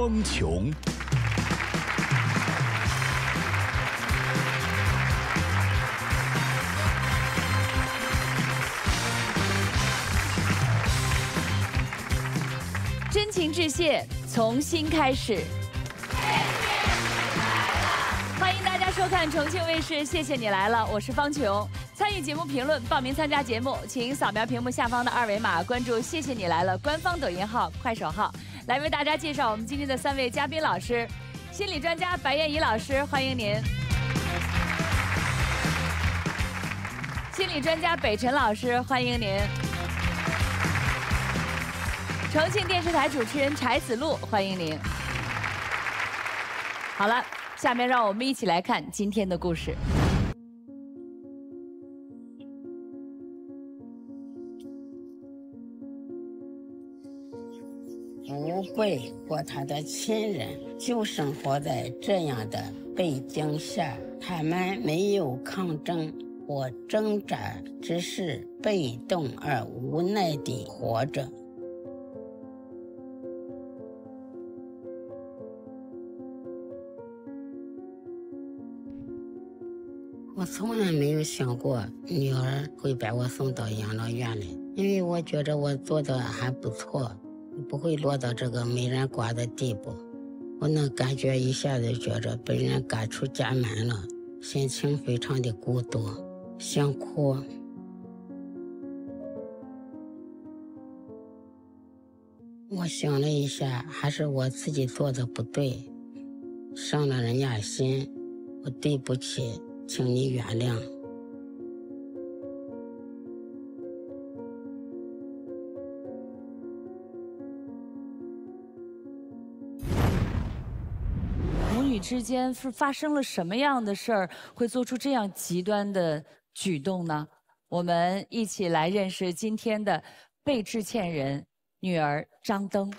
方琼。真情致谢，从新开始。欢迎大家收看重庆卫视《谢谢你来了》，我是方琼。参与节目评论、报名参加节目，请扫描屏幕下方的二维码，关注“谢谢你来了”官方抖音号、快手号，来为大家介绍我们今天的三位嘉宾老师。心理专家白燕怡老师，欢迎您；心理专家北辰老师，欢迎您。重庆电视台主持人柴子路，欢迎您。好了，下面让我们一起来看今天的故事。吴贝和他的亲人就生活在这样的背景下，他们没有抗争或挣扎，只是被动而无奈地活着。我从来没有想过女儿会把我送到养老院里，因为我觉得我做的还不错，不会落到这个没人管的地步。我那感觉一下子觉着被人赶出家门了，心情非常的孤独，想哭。我想了一下，还是我自己做的不对，伤了人家心，我对不起。请你原谅。之间是发生了什么样的事儿，会做出这样极端的举动呢？我们一起来认识今天的被致歉人——女儿张登。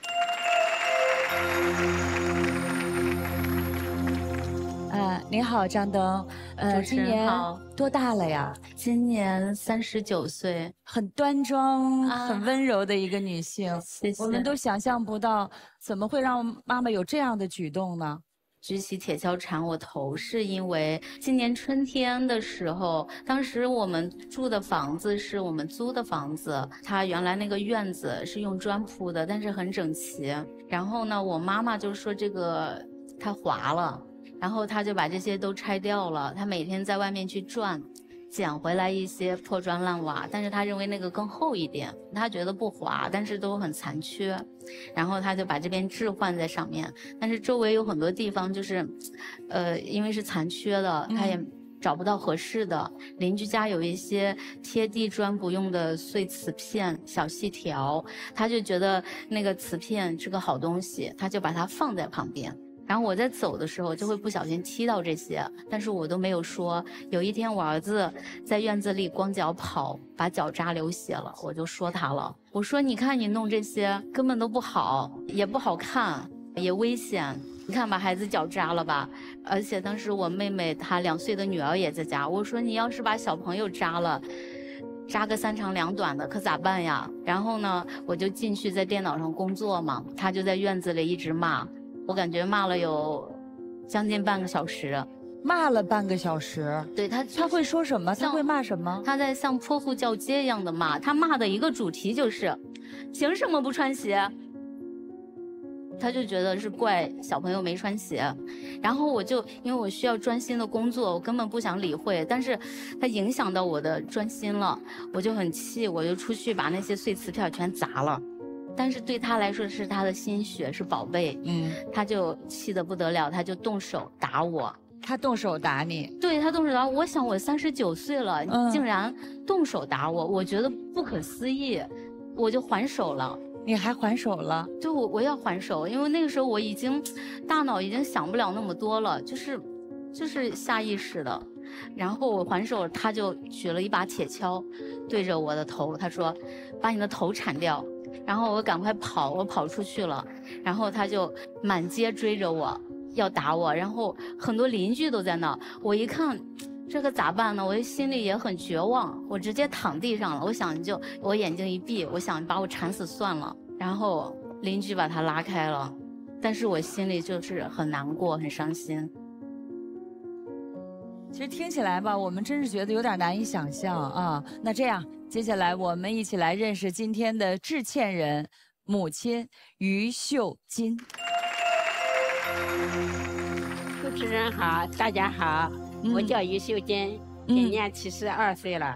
你好，张登。呃，今年多大了呀？今年三十九岁，很端庄、很温柔的一个女性。谢谢。我们都想象不到，怎么会让妈妈有这样的举动呢？举起铁锹铲我头，是因为今年春天的时候，当时我们住的房子是我们租的房子，它原来那个院子是用砖铺的，但是很整齐。然后呢，我妈妈就说这个太滑了。然后他就把这些都拆掉了。他每天在外面去转，捡回来一些破砖烂瓦，但是他认为那个更厚一点，他觉得不滑，但是都很残缺。然后他就把这边置换在上面，但是周围有很多地方就是，呃，因为是残缺的，他也找不到合适的。邻居家有一些贴地砖不用的碎瓷片、小细条，他就觉得那个瓷片是个好东西，他就把它放在旁边。然后我在走的时候就会不小心踢到这些，但是我都没有说。有一天我儿子在院子里光脚跑，把脚扎流血了，我就说他了。我说你看你弄这些根本都不好，也不好看，也危险。你看把孩子脚扎了吧？而且当时我妹妹她两岁的女儿也在家，我说你要是把小朋友扎了，扎个三长两短的可咋办呀？然后呢，我就进去在电脑上工作嘛，他就在院子里一直骂。我感觉骂了有将近半个小时，骂了半个小时。对他，他会说什么？他会骂什么？他在像泼妇叫街一样的骂。他骂的一个主题就是，凭什么不穿鞋？他就觉得是怪小朋友没穿鞋。然后我就因为我需要专心的工作，我根本不想理会。但是，他影响到我的专心了，我就很气，我就出去把那些碎瓷片全砸了。但是对他来说是他的心血，是宝贝，嗯，他就气得不得了，他就动手打我。他动手打你？对他动手打我。我想我三十九岁了，竟然动手打我，我觉得不可思议，我就还手了。你还还手了？就我我要还手，因为那个时候我已经大脑已经想不了那么多了，就是就是下意识的。然后我还手，他就举了一把铁锹，对着我的头，他说：“把你的头铲掉。”然后我赶快跑，我跑出去了，然后他就满街追着我，要打我，然后很多邻居都在那，我一看，这可咋办呢？我心里也很绝望，我直接躺地上了。我想就我眼睛一闭，我想把我铲死算了。然后邻居把他拉开了，但是我心里就是很难过，很伤心。其实听起来吧，我们真是觉得有点难以想象啊。那这样，接下来我们一起来认识今天的致歉人，母亲于秀金。主持人好，大家好，我叫于秀金，今年七十二岁了。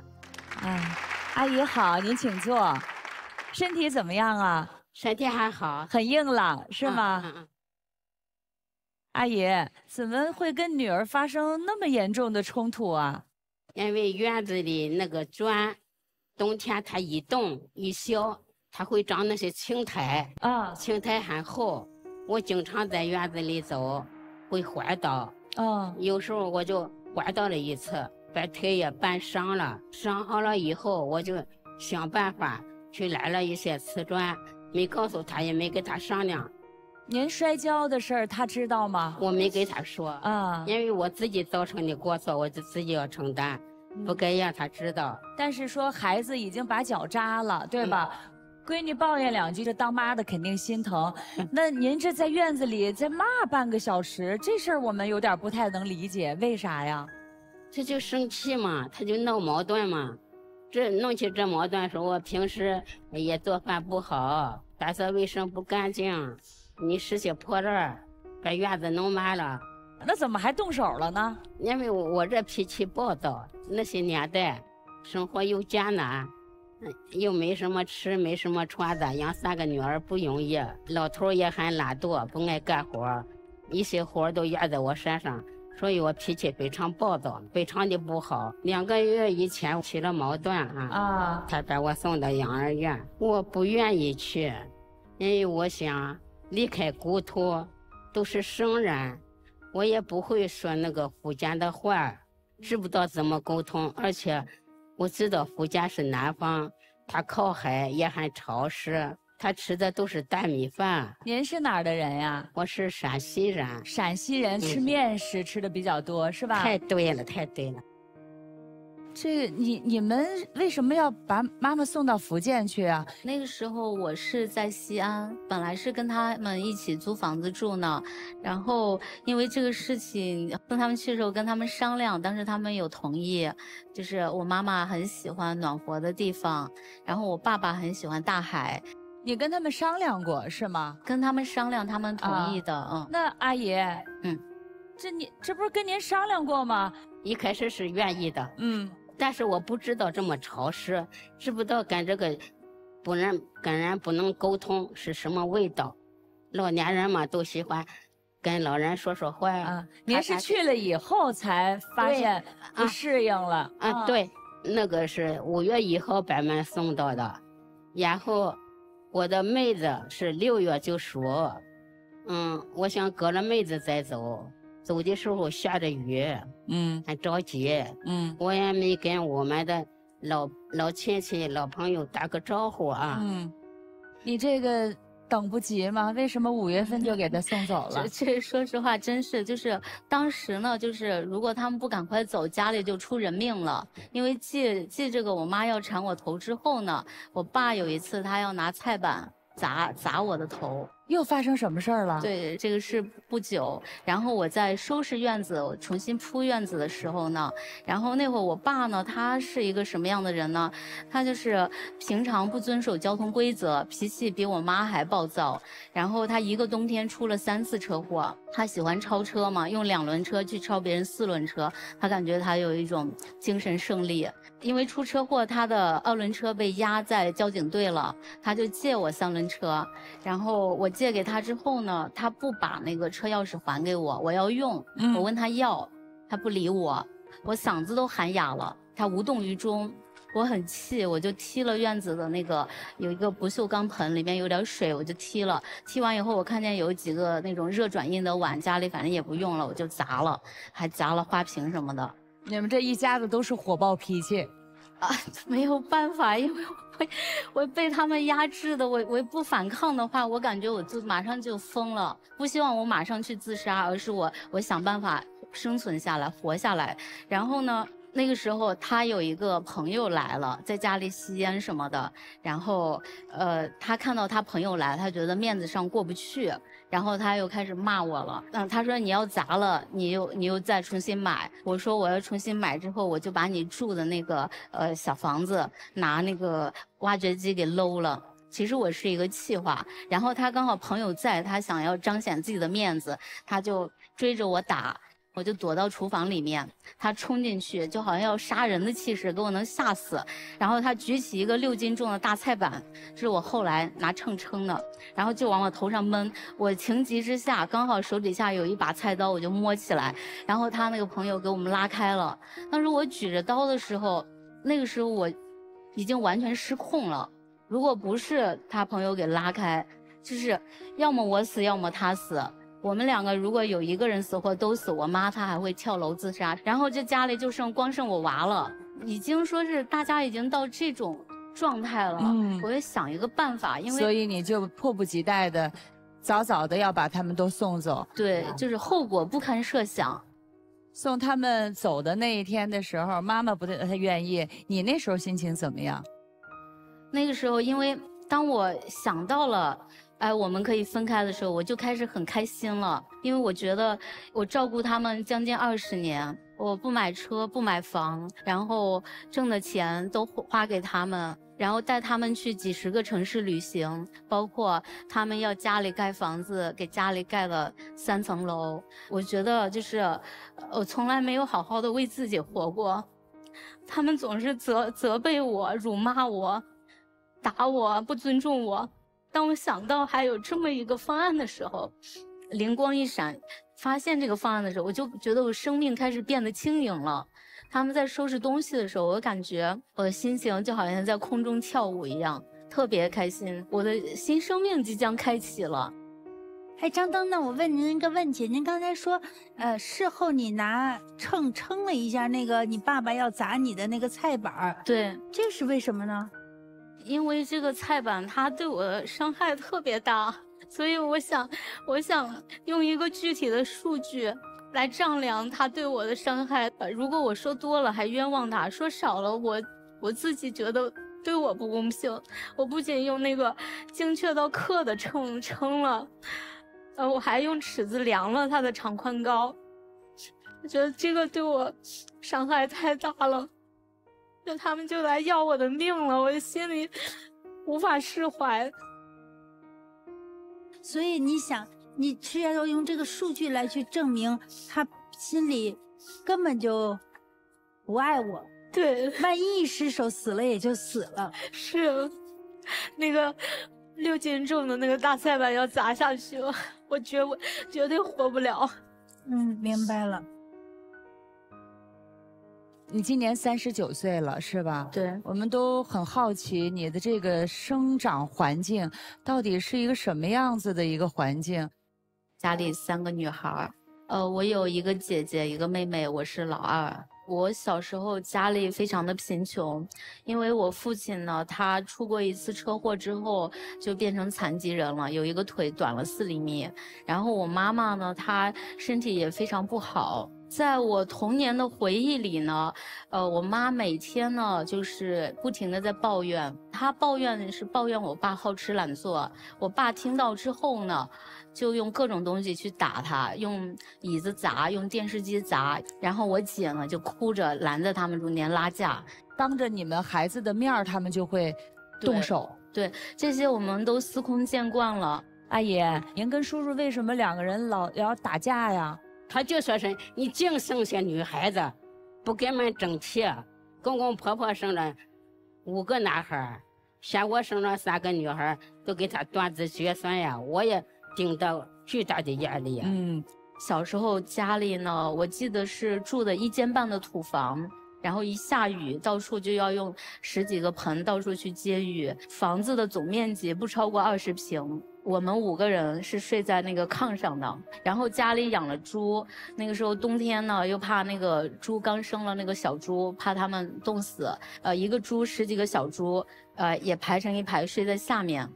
哎，阿姨好，您请坐。身体怎么样啊？身体还好，很硬朗是吗？嗯嗯阿姨，怎么会跟女儿发生那么严重的冲突啊？因为院子里那个砖，冬天它一冻一小，它会长那些青苔，啊，青苔很厚。我经常在院子里走，会滑倒，哦，有时候我就滑倒了一次，把腿也绊伤了。伤好了以后，我就想办法去来了一些瓷砖，没告诉他，也没跟他商量，您摔跤的事儿他知道吗？我没给他说，啊，因为我自己造成的过错，我就自己要承担，不该让他知道。但是说孩子已经把脚扎了，对吧？闺女抱怨两句，这当妈的肯定心疼。那您这在院子里再骂半个小时，这事儿我们有点不太能理解，为啥呀？他就生气嘛，他就闹矛盾嘛。这弄起这矛盾，说我平时也做饭不好，打扫卫生不干净，你使些破烂儿，把院子弄满了。那怎么还动手了呢？因为我这脾气暴躁，那些年代生活又艰难，嗯又没什么吃，没什么穿的，养三个女儿不容易。老头儿也很懒惰，不爱干活儿，一些活儿都压在我身上，所以我脾气非常暴躁，非常的不好。两个月以前起了矛盾啊，啊，他把我送到养儿院，我不愿意去，因为我想离开故土，都是生人，我也不会说那个福建的话，知不道怎么沟通，而且我知道福建是南方，它靠海也很潮湿，他吃的都是大米饭。您是哪儿的人呀？我是陕西人，陕西人吃嗯面食吃的比较多，是吧？太对了，太对了。这你你们为什么要把妈妈送到福建去啊？那个时候我是在西安，本来是跟他们一起租房子住呢，然后因为这个事情送他们去的时候跟他们商量，当时他们有同意，就是我妈妈很喜欢暖和的地方，然后我爸爸很喜欢大海，你跟他们商量过是吗？跟他们商量，他们同意的，嗯。那阿姨，嗯，这你这不是跟您商量过吗？一开始是愿意的，嗯，但是我不知道这么潮湿，知不道跟这个不能跟人不能沟通是什么味道。老年人嘛都喜欢跟老人说说话啊，您是去了以后才发现不啊适应了啊，，对，那个是五月一号把门送到的，然后我的妹子是六月就说，嗯，我想隔了妹子再走，走的时候下着雨，嗯很着急，嗯我也没跟我们的老老亲戚、老朋友打个招呼啊。嗯，你这个等不及吗？为什么五月份就给他送走了这？这说实话，真是就是当时呢，就是如果他们不赶快走，家里就出人命了。因为继继这个我妈要缠我头之后呢，我爸有一次他要拿菜板砸砸我的头。又发生什么事儿了？，对，这个是不久。然后我在收拾院子，我重新铺院子的时候呢，然后那会儿我爸呢，他是一个什么样的人呢？他就是平常不遵守交通规则，脾气比我妈还暴躁。然后他一个冬天出了三次车祸，他喜欢超车嘛，用两轮车去超别人四轮车，他感觉他有一种精神胜利。因为出车祸，他的二轮车被压在交警队了，他就借我三轮车，然后我借给他之后呢，他不把那个车钥匙还给我，我要用，嗯我问他要，他不理我，我嗓子都喊哑了，他无动于衷。我很气，我就踢了院子的那个有一个不锈钢盆，里面有点水，我就踢了。踢完以后，我看见有几个那种热转印的碗，家里反正也不用了，我就砸了，还砸了花瓶什么的。你们这一家子都是火爆脾气。啊没有办法，因为我我被他们压制的，我我不反抗的话，我感觉我就马上就疯了。不希望我马上去自杀，而是我我想办法生存下来，活下来。然后呢，那个时候他有一个朋友来了，在家里吸烟什么的，然后呃，他看到他朋友来，他觉得面子上过不去，然后他又开始骂我了。嗯，他说你要砸了，你又你又再重新买。我说我要重新买之后，我就把你住的那个呃小房子拿那个挖掘机给搂了。其实我是一个气话，然后他刚好朋友在，他想要彰显自己的面子，他就追着我打。我就躲到厨房里面，他冲进去，就好像要杀人的气势，给我能吓死。然后他举起一个六斤重的大菜板，是我后来拿秤称的，然后就往我头上闷。我情急之下，刚好手底下有一把菜刀，我就摸起来。然后他那个朋友给我们拉开了。当时我举着刀的时候，那个时候我已经完全失控了。如果不是他朋友给拉开，就是要么我死，要么他死。我们两个如果有一个人死或都死，我妈她还会跳楼自杀，然后这家里就剩光剩我娃了，已经说是大家已经到这种状态了。嗯，我也想一个办法，因为所以你就迫不及待的，早早的要把他们都送走。对，就是后果不堪设想。送他们走的那一天的时候，妈妈不太愿意，你那时候心情怎么样？那个时候，因为当我想到了。哎，我们可以分开的时候，我就开始很开心了，因为我觉得我照顾他们将近二十年，我不买车不买房，然后挣的钱都花给他们，然后带他们去几十个城市旅行，包括他们要家里盖房子，给家里盖了三层楼。我觉得就是我从来没有好好的为自己活过，他们总是责责备我、辱骂我、打我、不尊重我。当我想到还有这么一个方案的时候，灵光一闪，发现这个方案的时候，我就觉得我生命开始变得轻盈了。他们在收拾东西的时候，我感觉我的心情就好像在空中跳舞一样，特别开心。我的新生命即将开启了。哎，张灯，那我问您一个问题，您刚才说，呃，事后你拿秤称了一下那个你爸爸要砸你的那个菜板儿，对，这是为什么呢？因为这个菜板它对我的伤害特别大，所以我想，我想用一个具体的数据来丈量它对我的伤害。如果我说多了还冤枉他，说少了我我自己觉得对我不公平。我不仅用那个精确到克的称称了，呃，我还用尺子量了它的长宽高。我觉得这个对我伤害太大了。那他们就来要我的命了，我心里无法释怀。所以你想，你是要用这个数据来去证明他心里根本就不爱我。对，万一一失手死了也就死了。是，那个六斤重的那个大菜板要砸下去了，我绝我绝对活不了。嗯，明白了。你今年三十九岁了，是吧？对，我们都很好奇你的这个生长环境到底是一个什么样子的一个环境。家里三个女孩，呃，我有一个姐姐，一个妹妹，我是老二。我小时候家里非常的贫穷，因为我父亲呢，他出过一次车祸之后就变成残疾人了，有一个腿短了四厘米。然后我妈妈呢，她身体也非常不好。在我童年的回忆里呢，呃，我妈每天呢就是不停的在抱怨，她抱怨是抱怨我爸好吃懒做。我爸听到之后呢，就用各种东西去打他，用椅子砸，用电视机砸。然后我姐呢就哭着拦在他们中间拉架，当着你们孩子的面儿，他们就会动手。对，这些我们都司空见惯了。阿姨，您跟叔叔为什么两个人老要打架呀？他就说是你净生些女孩子，不给俺们争气。公公婆婆生了五个男孩，嫌我生了三个女孩，都给他断子绝孙呀！我也顶到巨大的压力。嗯，小时候家里呢，我记得是住的一间半的土房，然后一下雨，到处就要用十几个盆到处去接雨。房子的总面积不超过二十平。我们五个人是睡在那个炕上的，然后家里养了猪，那个时候冬天呢，又怕那个猪刚生了那个小猪，怕它们冻死，呃，一个猪十几个小猪，呃，也排成一排睡在下面，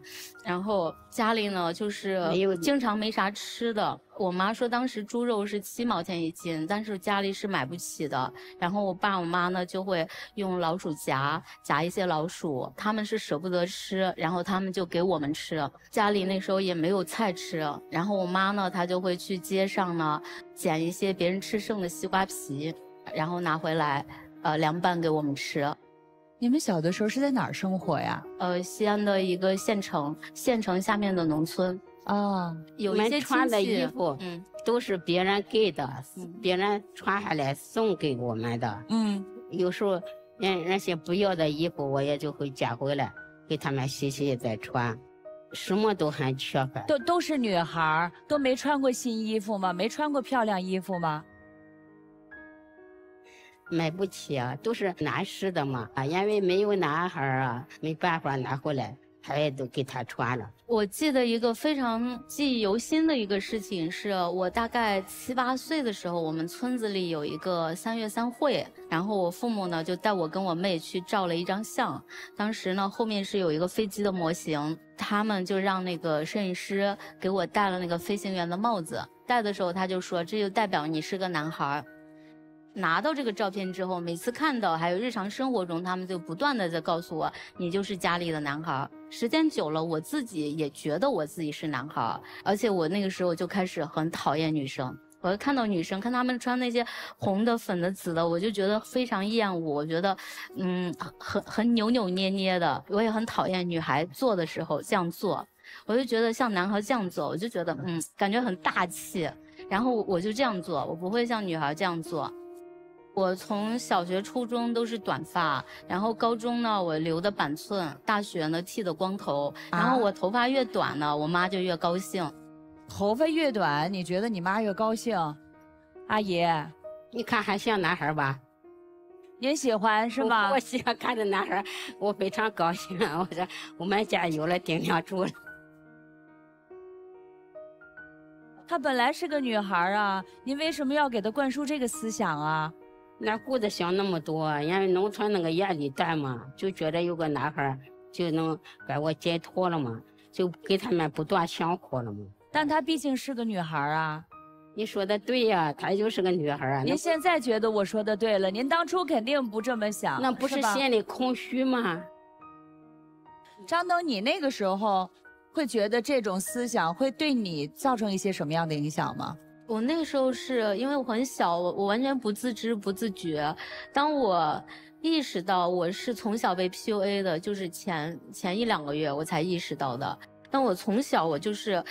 然后家里呢就是经常没啥吃的，我妈说当时猪肉是七毛钱一斤，但是家里是买不起的。然后我爸我妈呢就会用老鼠夹夹一些老鼠，他们是舍不得吃，然后他们就给我们吃。家里那时候也没有菜吃，然后我妈呢她就会去街上呢捡一些别人吃剩的西瓜皮，然后拿回来，呃凉拌给我们吃。你们小的时候是在哪儿生活呀？呃，西安的一个县城，县城下面的农村。啊，有一些穿的衣服，嗯，都是别人给的，嗯别人穿下来送给我们的。嗯，有时候那那些不要的衣服，我也就会捡回来，给他们洗洗再穿。什么都很缺乏。都都是女孩儿，都没穿过新衣服吗？没穿过漂亮衣服吗？买不起啊，都是男士的嘛，啊，因为没有男孩啊，没办法拿回来，他也都给他穿了。我记得一个非常记忆犹新的一个事情，是我大概七八岁的时候，我们村子里有一个三月三会，然后我父母呢就带我跟我妹去照了一张相。当时呢后面是有一个飞机的模型，他们就让那个摄影师给我戴了那个飞行员的帽子，戴的时候他就说这就代表你是个男孩儿。拿到这个照片之后，每次看到，还有日常生活中，他们就不断的在告诉我，你就是家里的男孩。时间久了，我自己也觉得我自己是男孩，而且我那个时候就开始很讨厌女生。我看到女生，看她们穿那些红的、粉的、紫的，我就觉得非常厌恶。我觉得，嗯，很很扭扭捏捏的。我也很讨厌女孩做的时候这样做，我就觉得像男孩这样做，我就觉得，嗯，感觉很大气。然后我就这样做，我不会像女孩这样做。我从小学、初中都是短发，然后高中呢我留的板寸，大学呢剃的光头。然后我头发越短呢，我妈就越高兴。头发越短，你觉得你妈越高兴？阿姨，你看还像男孩吧？您喜欢是吧我？喜欢看着男孩，我非常高兴。我说我们家有了顶梁柱了。她本来是个女孩啊，您为什么要给她灌输这个思想啊？哪顾得想那么多？因为农村那个压力大嘛，就觉得有个男孩儿就能把我解脱了嘛，就给他们不断想活了嘛。但她毕竟是个女孩儿啊。你说的对呀，她就是个女孩儿啊，您现在觉得我说的对了，您当初肯定不这么想，那不是心里空虚吗？张东，你那个时候会觉得这种思想会对你造成一些什么样的影响吗？我那个时候是因为我很小，我我完全不自知不自觉。当我意识到我是从小被 PUA 的，就是前前一两个月我才意识到的。但我从小我就是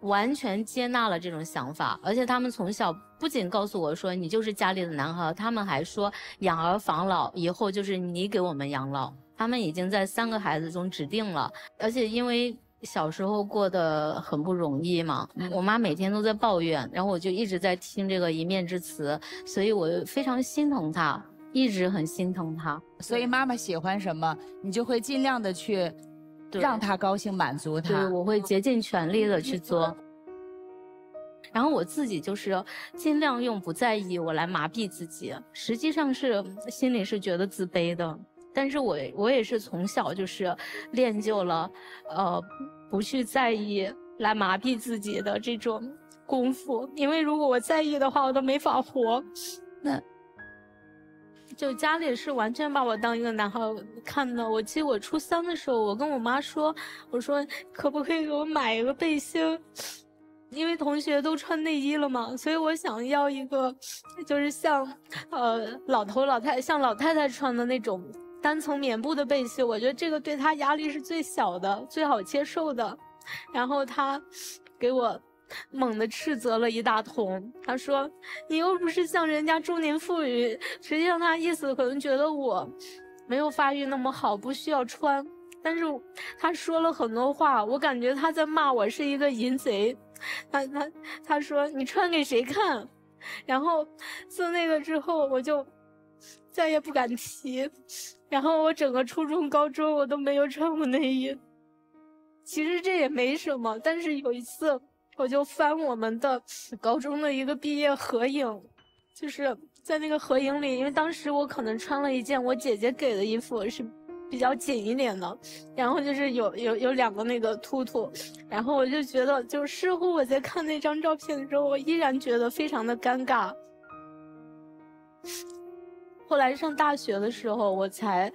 完全接纳了这种想法，而且他们从小不仅告诉我说你就是家里的男孩，他们还说养儿防老，以后就是你给我们养老。他们已经在三个孩子中指定了，而且因为小时候过得很不容易嘛，我妈每天都在抱怨，然后我就一直在听这个一面之词，所以我非常心疼她，一直很心疼她。所以妈妈喜欢什么，你就会尽量的去让她高兴，满足她对，她。我会竭尽全力的去做。然后我自己就是尽量用不在意我来麻痹自己，实际上是心里是觉得自卑的。但是我我也是从小就是练就了，呃，不去在意来麻痹自己的这种功夫。因为如果我在意的话，我都没法活。那就家里是完全把我当一个男孩看的。我记得我初三的时候，我跟我妈说，我说可不可以给我买一个背心？因为同学都穿内衣了嘛，所以我想要一个，就是像，呃，老头老太像老太太穿的那种单层棉布的背心。我觉得这个对他压力是最小的，最好接受的。然后他给我猛地斥责了一大通。他说：“你又不是像人家中年妇女。”实际上他意思可能觉得我没有发育那么好，不需要穿。但是他说了很多话，我感觉他在骂我是一个淫贼。他他他说你穿给谁看？然后自那个之后，我就再也不敢提。然后我整个初中、高中我都没有穿过内衣。其实这也没什么，但是有一次我就翻我们的高中的一个毕业合影，就是在那个合影里，因为当时我可能穿了一件我姐姐给的衣服，是比较紧一点的，然后就是有有有两个那个突突，然后我就觉得，就事后我在看那张照片的时候，我依然觉得非常的尴尬。后来上大学的时候，我才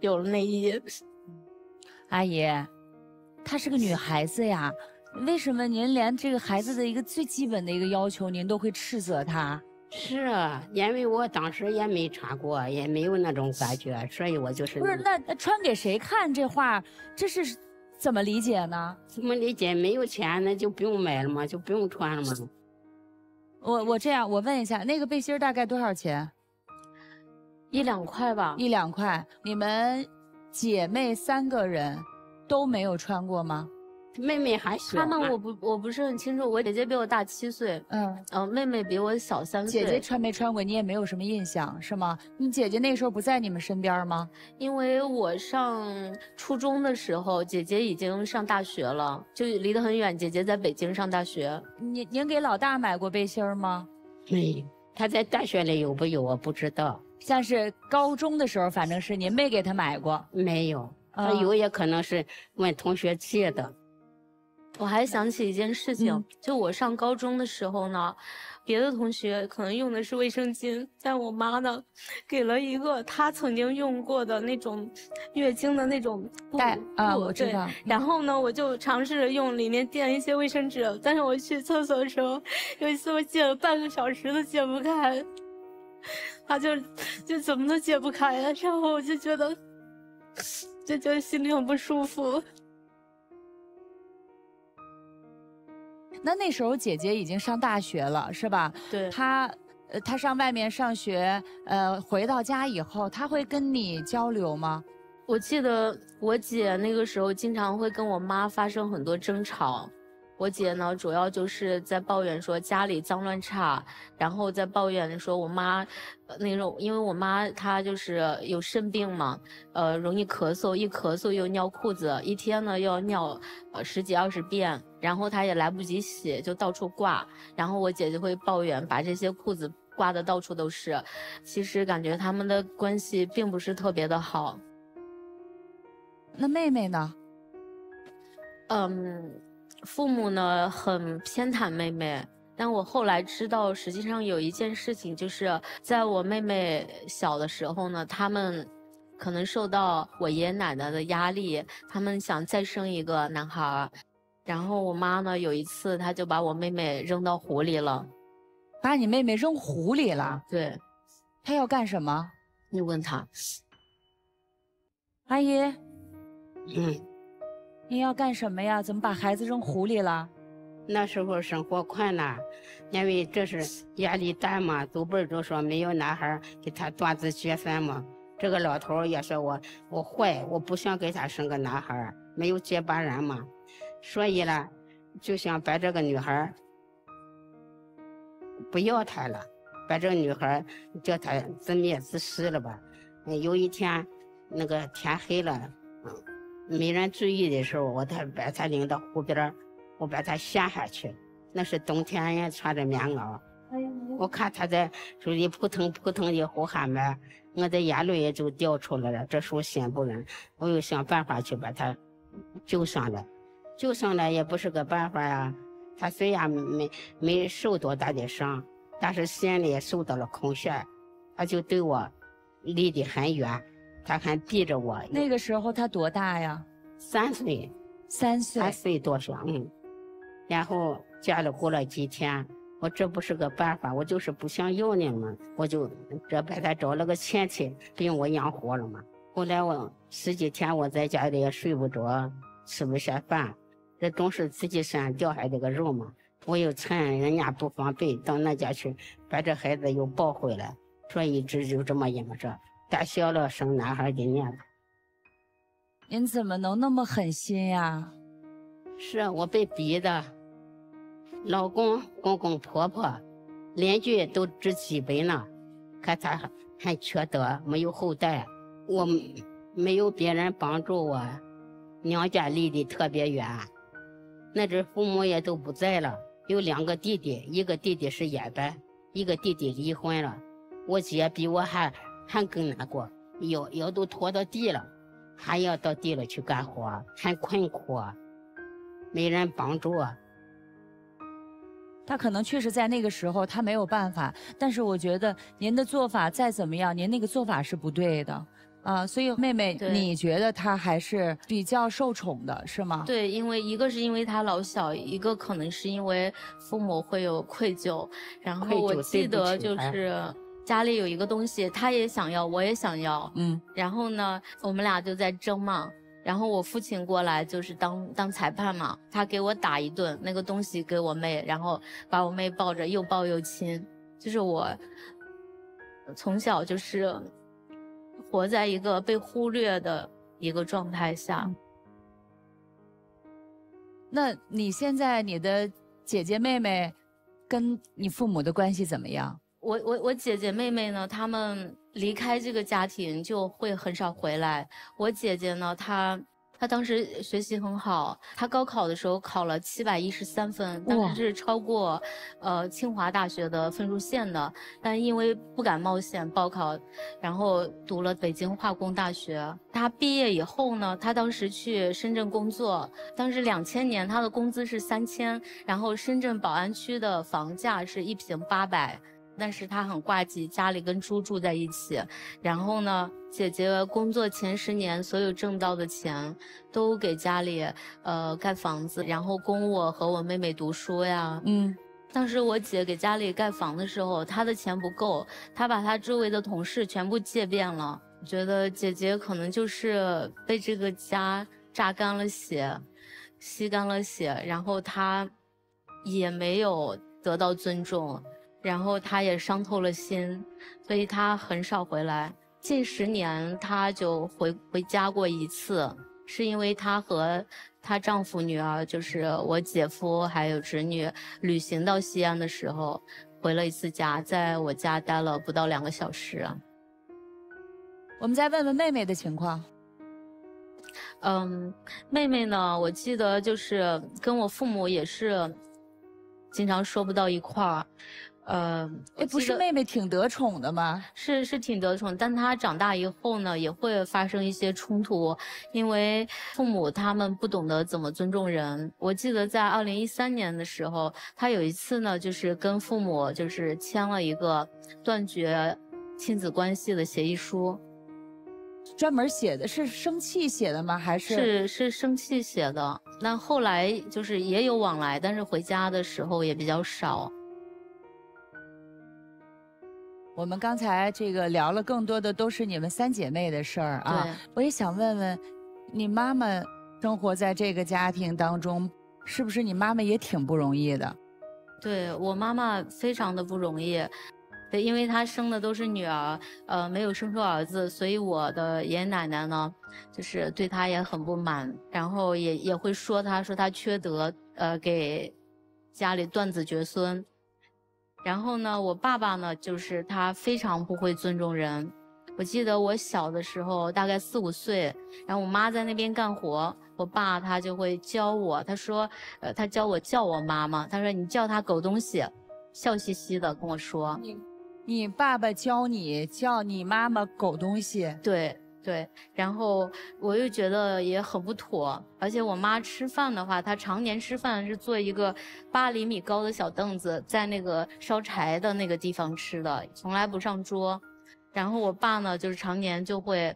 有了内衣。阿姨，她是个女孩子呀，为什么您连这个孩子的一个最基本的一个要求，您都会斥责她？是啊，因为我当时也没穿过，也没有那种感觉，所以我就是不是那那穿给谁看？这话这是怎么理解呢？怎么理解？没有钱那就不用买了嘛，就不用穿了嘛。我我这样，我问一下，那个背心大概多少钱？一两块吧。一两块。你们姐妹三个人都没有穿过吗？妹妹还小。他们我不我不是很清楚，我姐姐比我大七岁，嗯嗯，妹妹比我小三岁。姐姐穿没穿过，你也没有什么印象是吗？你姐姐那时候不在你们身边吗？因为我上初中的时候，姐姐已经上大学了，就离得很远。姐姐在北京上大学。您您给老大买过背心吗？没有。他在大学里有不有我不知道。像是高中的时候，反正是您没给他买过。没有，他有也可能是问同学借的。我还想起一件事情，就我上高中的时候呢，别的同学可能用的是卫生巾，但我妈呢，给了一个她曾经用过的那种月经的那种袋啊，我知道。然后呢，我就尝试着用里面垫一些卫生纸，但是我去厕所的时候，有一次我解了半个小时都解不开，他就就怎么都解不开，然后我就觉得，就觉得心里很不舒服。那那时候姐姐已经上大学了，是吧？对。她，呃，她上外面上学，呃，回到家以后，她会跟你交流吗？我记得我姐那个时候经常会跟我妈发生很多争吵。我姐呢，主要就是在抱怨说家里脏乱差，然后在抱怨说我妈，那种因为我妈她就是有肾病嘛，呃，容易咳嗽，一咳嗽又尿裤子，一天呢要尿呃十几二十遍，然后她也来不及洗，就到处挂，然后我姐就会抱怨，把这些裤子挂的到处都是，其实感觉他们的关系并不是特别的好。那妹妹呢？嗯。父母呢很偏袒妹妹，但我后来知道，实际上有一件事情，就是在我妹妹小的时候呢，他们可能受到我爷爷奶奶的压力，他们想再生一个男孩，然后我妈呢有一次，她就把我妹妹扔到湖里了，把你妹妹扔湖里了？对，她要干什么？你问她，阿姨，嗯。你要干什么呀？怎么把孩子扔湖里了？那时候生活困难，因为这是压力大嘛。祖辈都说没有男孩给他断子绝孙嘛。这个老头也说我我坏，我不想给他生个男孩，没有接班人嘛。所以呢，就想把这个女孩不要他了，把这个女孩叫他自灭自死了吧。有一天，那个天黑了，没人注意的时候，我才把他领到湖边我把他下下去。那是冬天也穿着棉袄，我看他在水里扑腾扑腾的呼喊嘛，我的眼泪也就掉出来了。这时候心不忍，我又想办法去把他救上来。救上来也不是个办法呀。他虽然没没受多大的伤，但是心里也受到了空虚，他就对我离得很远。他还逼着我。那个时候他多大呀？三岁，三岁，三岁多少？嗯。然后家里过了几天，我这不是个办法，我就是不想要你嘛，我就这把他找了个亲戚，不用我养活了嘛。后来我十几天我在家里也睡不着，吃不下饭，这总是自己身上掉下这个肉嘛。我又趁人家不防备，到那家去把这孩子又抱回来，说一直就这么养着。大小了生男孩的念头，您怎么能那么狠心呀？是啊，我被逼的。老公、公公、婆婆、邻居都知基本了，看他还缺德，没有后代。我没有别人帮助我，娘家离得特别远，那阵父母也都不在了，有两个弟弟，一个弟弟是烟班，一个弟弟离婚了。我姐比我还。还更难过，腰腰都拖到地了，还要到地里去干活，很困苦，没人帮助。他可能确实在那个时候他没有办法，但是我觉得您的做法再怎么样，您那个做法是不对的，啊，所以妹妹，你觉得他还是比较受宠的，是吗？对，因为一个是因为他老小，一个可能是因为父母会有愧疚。然后我记得就是家里有一个东西，他也想要，我也想要。嗯，然后呢，我们俩就在争嘛。然后我父亲过来就是当当裁判嘛，他给我打一顿，那个东西给我妹，然后把我妹抱着又抱又亲，就是我从小就是活在一个被忽略的一个状态下。那你现在你的姐姐妹妹跟你父母的关系怎么样？我我我姐姐妹妹呢，她们离开这个家庭就会很少回来。我姐姐呢，她她当时学习很好，她高考的时候考了七百一十三分，当哇时是超过呃清华大学的分数线的，但因为不敢冒险报考，然后读了北京化工大学。她毕业以后呢，她当时去深圳工作，当时两千年她的工资是三千，然后深圳宝安区的房价是一平八百。但是他很挂记家里跟猪住在一起，然后呢，姐姐工作前十年所有挣到的钱都给家里呃盖房子，然后供我和我妹妹读书呀。嗯，当时我姐给家里盖房的时候，她的钱不够，她把她周围的同事全部借遍了。我觉得姐姐可能就是被这个家榨干了血，吸干了血，然后她也没有得到尊重。然后她也伤透了心，所以她很少回来。近十年，她就回回家过一次，是因为她和她丈夫、女儿，就是我姐夫还有侄女，旅行到西安的时候，回了一次家，在我家待了不到两个小时。我们再问问妹妹的情况。嗯，妹妹呢，我记得就是跟我父母也是经常说不到一块儿。呃，哎，不是妹妹挺得宠的吗？是是挺得宠，但她长大以后呢，也会发生一些冲突，因为父母他们不懂得怎么尊重人。我记得在二零一三年的时候，她有一次呢，就是跟父母就是签了一个断绝亲子关系的协议书，专门写的是生气写的吗？还是是是生气写的。那后来就是也有往来，但是回家的时候也比较少。我们刚才这个聊了更多的都是你们三姐妹的事儿啊对。我也想问问，你妈妈生活在这个家庭当中，是不是你妈妈也挺不容易的？对我妈妈非常的不容易，对，因为她生的都是女儿，呃，没有生出儿子，所以我的爷爷奶奶呢，就是对她也很不满，然后也也会说她，说她缺德，呃，给家里断子绝孙。然后呢，我爸爸呢，就是他非常不会尊重人。我记得我小的时候，大概四五岁，然后我妈在那边干活，我爸他就会教我，他说，呃，他教我叫我妈妈，他说你叫他狗东西，笑嘻嘻的跟我说，你爸爸教你叫你妈妈狗东西，对对，然后我又觉得也很不妥，而且我妈吃饭的话，她常年吃饭是坐一个八厘米高的小凳子，在那个烧柴的那个地方吃的，从来不上桌。然后我爸呢，就是常年就会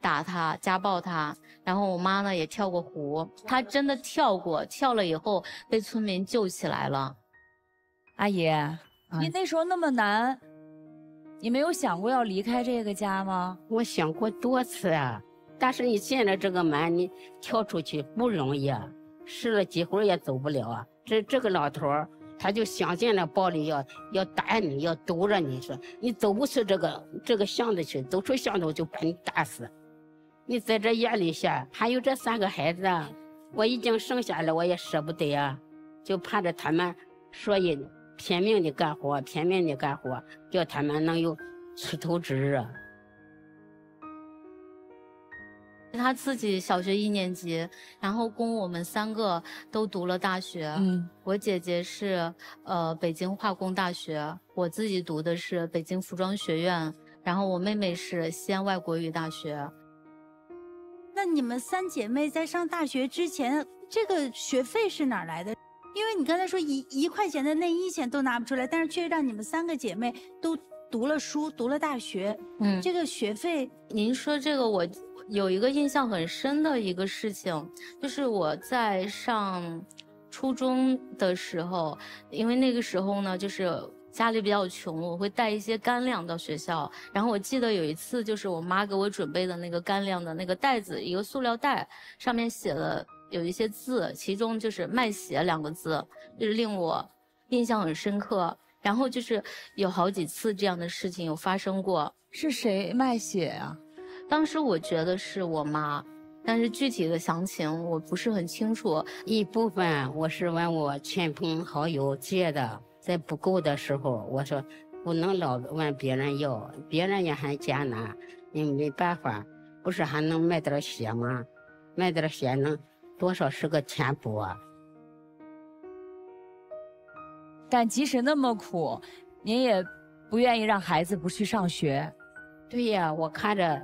打她、家暴她。然后我妈呢也跳过湖，她真的跳过，跳了以后被村民救起来了。阿姨，你那时候那么难，你没有想过要离开这个家吗？我想过多次啊，但是你进了这个门，你跳出去不容易啊，试了几回也走不了啊。这这个老头儿，他就想尽了暴力要要打你，要堵着你说你走不出这个这个巷子去，走出巷子我就把你打死。你在这压力下，还有这三个孩子啊，我已经生下来，我也舍不得啊，就盼着他们，所以拼命的干活，拼命的干活，叫他们能有出头之日。他自己小学一年级，然后供我们三个都读了大学。嗯，我姐姐是呃北京化工大学，我自己读的是北京服装学院。然后我妹妹是西安外国语大学。那你们三姐妹在上大学之前，这个学费是哪来的？因为你刚才说一一块钱的内衣钱都拿不出来，但是却让你们三个姐妹都读了书，读了大学。嗯，这个学费，您说这个我有一个印象很深的一个事情，就是我在上初中的时候，因为那个时候呢，就是家里比较穷，我会带一些干粮到学校。然后我记得有一次，就是我妈给我准备的那个干粮的那个袋子，一个塑料袋，上面写了。有一些字，其中就是“卖血”两个字，就是令我印象很深刻。然后就是有好几次这样的事情有发生过。是谁卖血啊？当时我觉得是我妈，但是具体的详情我不是很清楚。一部分我是问我亲朋好友借的，在不够的时候，我说不能老问别人要，别人也很艰难，你没办法，不是还能卖点血吗？卖点血能。多少是个填补啊！但即使那么苦，您也不愿意让孩子不去上学。对呀，我看着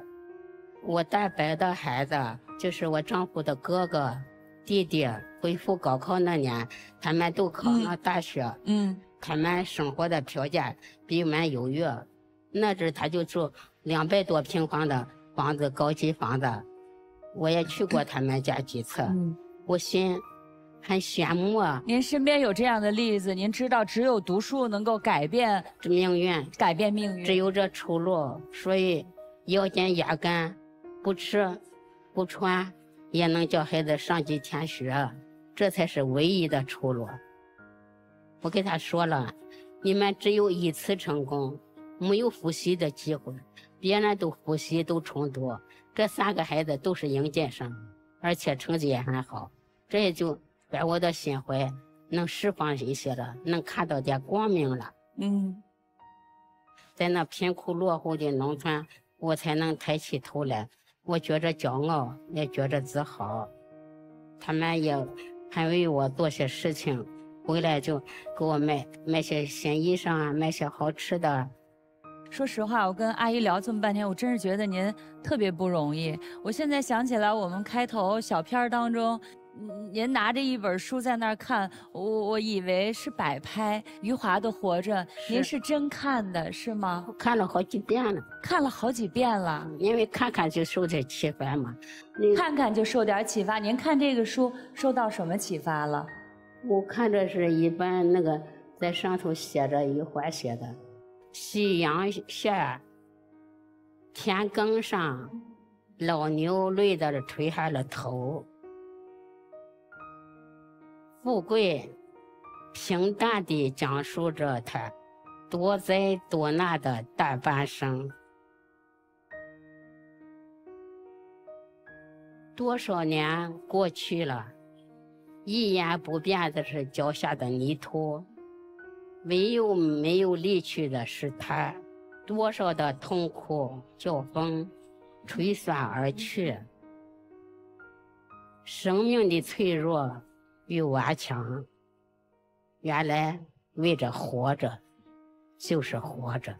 我大伯的孩子，就是我丈夫的哥哥、弟弟，恢复高考那年，他们都考上大学。嗯，他们生活的条件比我们优越。那阵他就住两百多平方的房子，高级房子。我也去过他们家几次，我心很羡慕啊。您身边有这样的例子，您知道，只有读书能够改变命运，改变命运，只有这出路。所以，咬紧牙根，不吃，不穿，也能叫孩子上几天学，这才是唯一的出路。我给他说了，你们只有一次成功，没有复习的机会，别人都复习都重读。这三个孩子都是应届生，而且成绩也很好，这也就把我的心怀能释放一些了，能看到点光明了。嗯，在那贫苦落后的农村，我才能抬起头来，我觉着骄傲，也觉着自豪。他们也还为我做些事情，回来就给我买买些新衣裳啊，买些好吃的。说实话，我跟阿姨聊这么半天，我真是觉得您特别不容易。我现在想起来，我们开头小片当中，您拿着一本书在那儿看，我我以为是摆拍。余华的《活着》，您是真看的是吗？我看了好几遍了，看了好几遍了。因为看看就受点启发嘛，看看就受点启发。您看这个书受到什么启发了？我看着是一本那个在上头写着余华写的。夕阳下，田埂上，老牛累得垂下了头。富贵平淡地讲述着他多灾多难的大半生。多少年过去了，一言不变的是脚下的泥土。唯有没有离去的是他，多少的痛苦叫风吹散而去。生命的脆弱与顽强，原来为着活着，就是活着。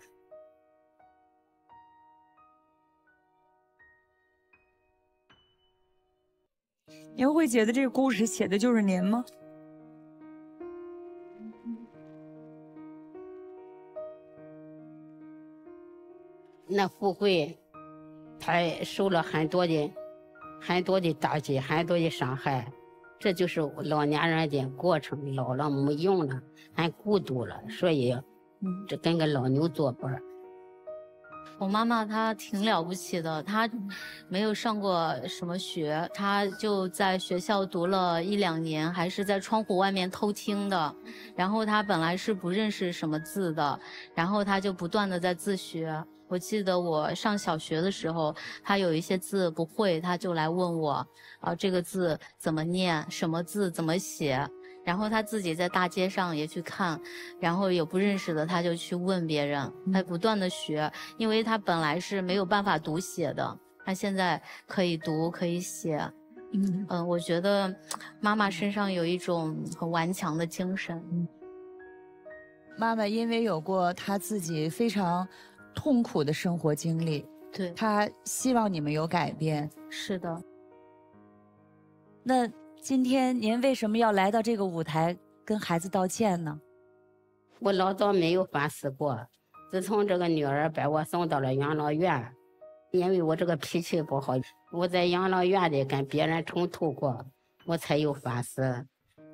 您会觉得这个故事写的就是您吗？那富贵，他受了很多的、很多的打击，很多的伤害，这就是老年人的过程。老了没用了，很孤独了，所以，这跟个老牛作伴。我妈妈她挺了不起的，她没有上过什么学，她就在学校读了一两年，还是在窗户外面偷听的。然后她本来是不认识什么字的，然后她就不断的在自学。我记得我上小学的时候，他有一些字不会，他就来问我，啊，这个字怎么念？什么字怎么写？然后他自己在大街上也去看，然后有不认识的他就去问别人，他不断的学，因为他本来是没有办法读写的，他现在可以读可以写。嗯嗯，我觉得妈妈身上有一种很顽强的精神。妈妈因为有过她自己非常。痛苦的生活经历，对，他希望你们有改变。是的。那今天您为什么要来到这个舞台跟孩子道歉呢？我老早没有反思过，自从这个女儿把我送到了养老院，因为我这个脾气不好，我在养老院里跟别人冲突过，我才有反思。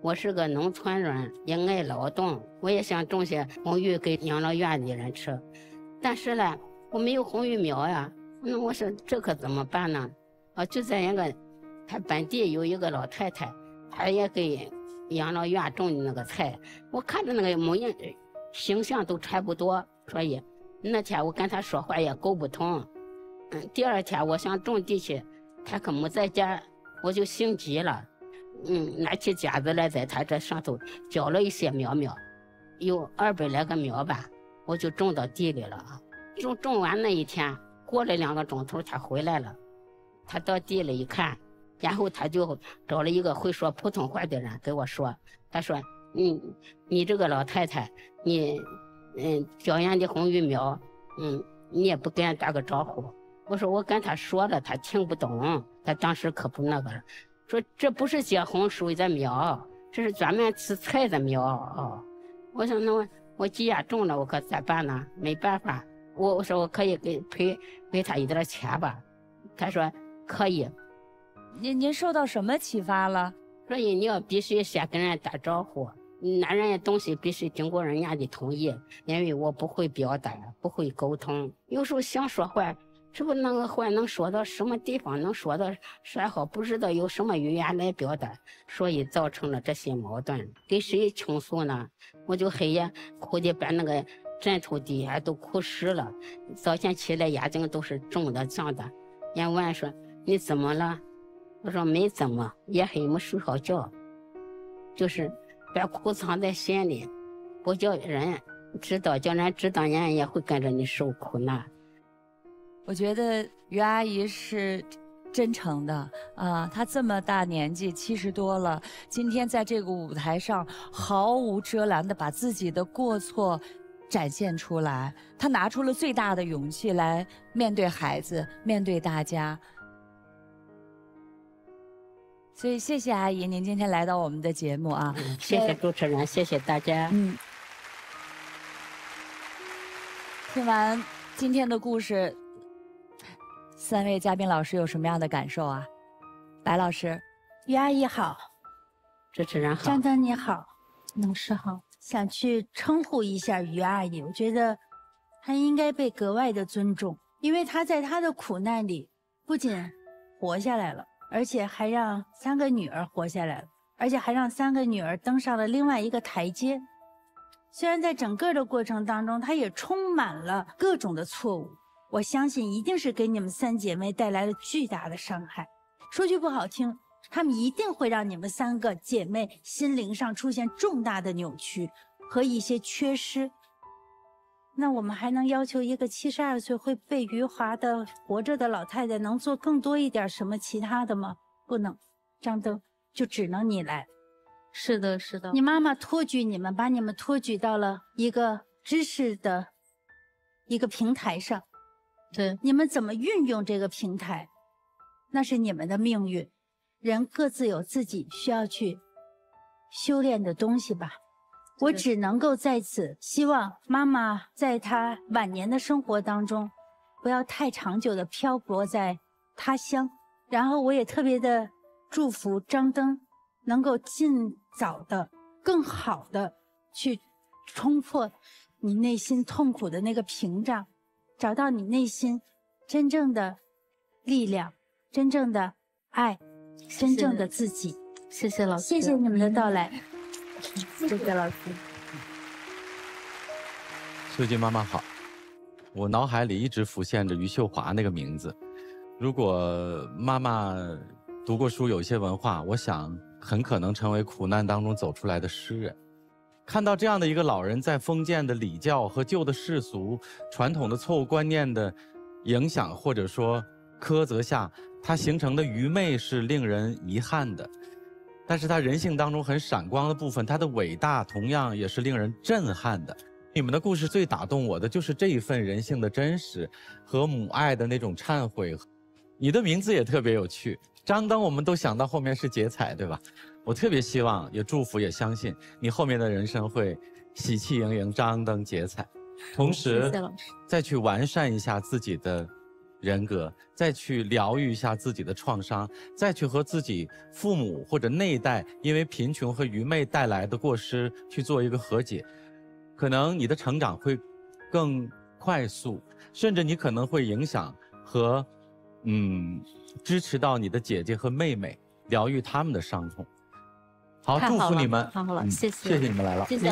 我是个农村人，也爱劳动，我也想种些红玉给养老院的人吃，但是呢，我没有红玉苗呀。那我说这可怎么办呢？啊，就在那个他本地有一个老太太，她也给。养老院种的那个菜，我看着那个模样、形象都差不多，所以那天我跟他说话也沟不通。嗯，第二天我想种地去，他可没在家，我就心急了。嗯，拿起夹子来，在他这上头浇了一些苗苗，有二百来个苗吧，我就种到地里了啊。种种完那一天，过了两个钟头，他回来了，他到地里一看。然后他就找了一个会说普通话的人给我说，他说：“你你这个老太太，你嗯表演的红玉苗，嗯你也不跟打个招呼。”我说我跟他说了，他听不懂，他当时可不那个了，说这不是结红薯的苗，这是专门吃菜的苗啊。我想那我鸡眼中了，我可咋办呢？没办法，我我说我可以给赔赔他一点钱吧。他说可以。您您受到什么启发了？所以你要必须先跟人家打招呼，拿人家东西必须经过人家的同意。因为我不会表达，不会沟通，有时候想说话，是不那个话能说到什么地方，能说到说好，不知道有什么语言来表达，所以造成了这些矛盾。跟谁倾诉呢？我就黑夜哭的把那个枕头底下都哭湿了，早晨起来眼睛都是肿的胀的。人问说你怎么了？我说没怎么，夜黑没睡好觉，就是把苦藏在心里，不叫人知道，叫人知道，人也会跟着你受苦难。我觉得于阿姨是真诚的啊，她这么大年纪，七十多了，今天在这个舞台上毫无遮拦的把自己的过错展现出来，她拿出了最大的勇气来面对孩子，面对大家。所以，谢谢阿姨，您今天来到我们的节目啊！谢谢主持人，谢谢大家。嗯，听完今天的故事，三位嘉宾老师有什么样的感受啊？白老师，于阿姨好，主持人好，张丹你好，老师好，想去称呼一下于阿姨，我觉得她应该被格外的尊重，因为她在她的苦难里不仅活下来了。而且还让三个女儿活下来了，而且还让三个女儿登上了另外一个台阶。虽然在整个的过程当中，她也充满了各种的错误，我相信一定是给你们三姐妹带来了巨大的伤害。说句不好听，她们一定会让你们三个姐妹心灵上出现重大的扭曲和一些缺失。那我们还能要求一个七十二岁会背余华的活着的老太太能做更多一点什么其他的吗？不能，张灯就只能你来。是的，是的。你妈妈托举你们，把你们托举到了一个知识的一个平台上。对，你们怎么运用这个平台，那是你们的命运。人各自有自己需要去修炼的东西吧。我只能够在此希望妈妈在她晚年的生活当中，不要太长久的漂泊在他乡。然后我也特别的祝福张登，能够尽早的、更好的去冲破你内心痛苦的那个屏障，找到你内心真正的力量、真正的爱、真正的自己。谢谢老师，谢谢你们的到来。谢谢老师。秀金妈妈好，我脑海里一直浮现着余秀华那个名字。如果妈妈读过书，有一些文化，我想很可能成为苦难当中走出来的诗人。看到这样的一个老人，在封建的礼教和旧的世俗、传统的错误观念的影响或者说苛责下，他形成的愚昧是令人遗憾的。但是他人性当中很闪光的部分，他的伟大同样也是令人震撼的。你们的故事最打动我的就是这一份人性的真实和母爱的那种忏悔。你的名字也特别有趣，张灯，我们都想到后面是结彩，对吧？我特别希望，也祝福，也相信你后面的人生会喜气盈盈，张灯结彩。同时，再去完善一下自己的人格，再去疗愈一下自己的创伤，再去和自己父母或者那一代因为贫穷和愚昧带来的过失去做一个和解。可能你的成长会更快速，甚至你可能会影响和，嗯，支持到你的姐姐和妹妹，疗愈他们的伤痛。好，祝福你们。太好了，谢谢，谢谢你们来了。谢谢。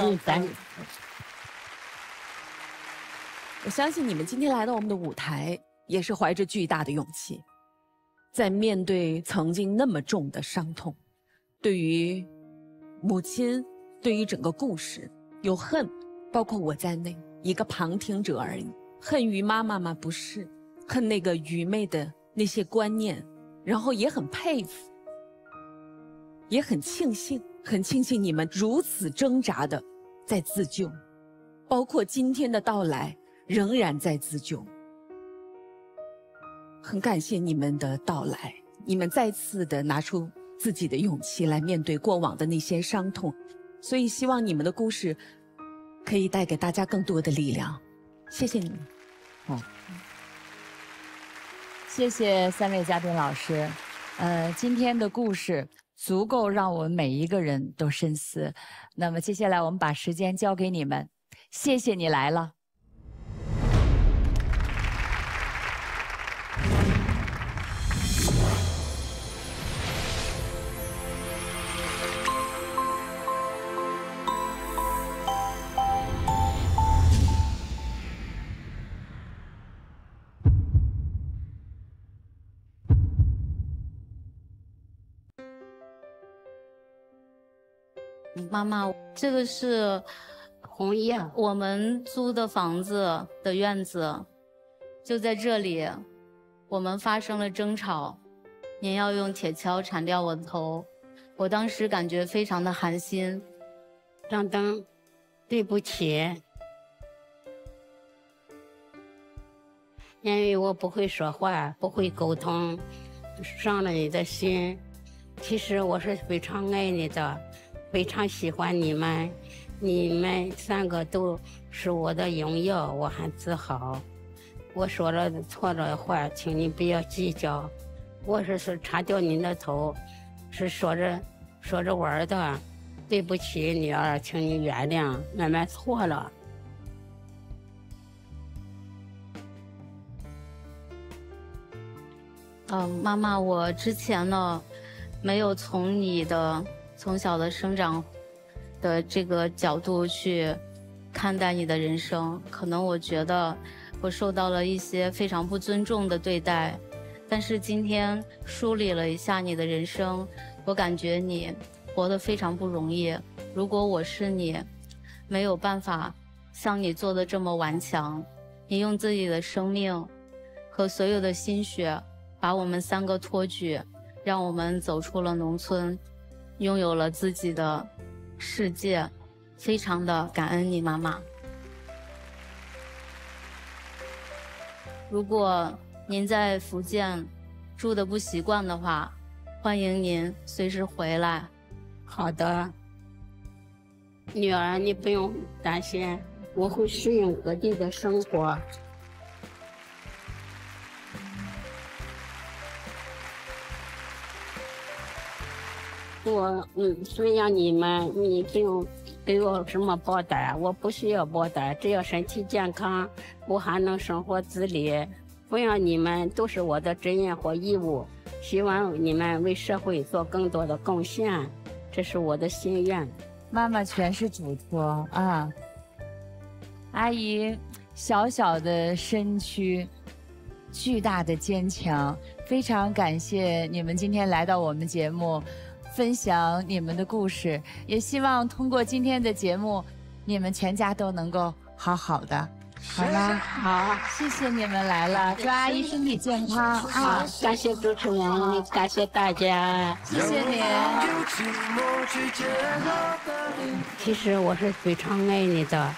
我相信你们今天来到我们的舞台，也是怀着巨大的勇气，在面对曾经那么重的伤痛，对于母亲，对于整个故事，有恨。包括我在内，一个旁听者而已。恨于妈妈吗？不是，恨那个愚昧的那些观念，然后也很佩服，也很庆幸，很庆幸你们如此挣扎的在自救，包括今天的到来仍然在自救。很感谢你们的到来，你们再次的拿出自己的勇气来面对过往的那些伤痛，所以希望你们的故事。可以带给大家更多的力量，谢谢你们。好，谢谢三位嘉宾老师。呃，今天的故事足够让我们每一个人都深思。那么接下来我们把时间交给你们，谢谢你来了。妈妈，这个是红叶，我们租的房子的院子，就在这里，我们发生了争吵，您要用铁锹铲掉我的头，我当时感觉非常的寒心。张灯，对不起，因为我不会说话，不会沟通，伤了你的心。其实我是非常爱你的。非常喜欢你们，你们三个都是我的荣耀，我很自豪。我说了错了话，请你不要计较。我是说插掉你的头，是说着说着玩的。对不起，女儿，请你原谅，妈妈错了。嗯，妈妈，我之前呢，没有从你的。从小的生长的这个角度去看待你的人生，可能我觉得我受到了一些非常不尊重的对待。但是今天梳理了一下你的人生，我感觉你活得非常不容易。如果我是你，没有办法像你做的这么顽强。你用自己的生命和所有的心血，把我们三个托举，让我们走出了农村。拥有了自己的世界，非常的感恩你妈妈。如果您在福建住的不习惯的话，欢迎您随时回来。好的，女儿，你不用担心，我会适应各地的生活。我嗯，虽然你们你不用给我什么报答，我不需要报答，只要身体健康，我还能生活自理，不要你们都是我的责任和义务。希望你们为社会做更多的贡献，这是我的心愿。妈妈全是嘱托啊，阿姨小小的身躯，巨大的坚强，非常感谢你们今天来到我们节目。分享你们的故事，也希望通过今天的节目，你们全家都能够好好的。好啦，好，谢谢你们来了，祝阿姨身体健康啊！感谢主持人，感谢大家，谢谢你。其实我是非常爱你的。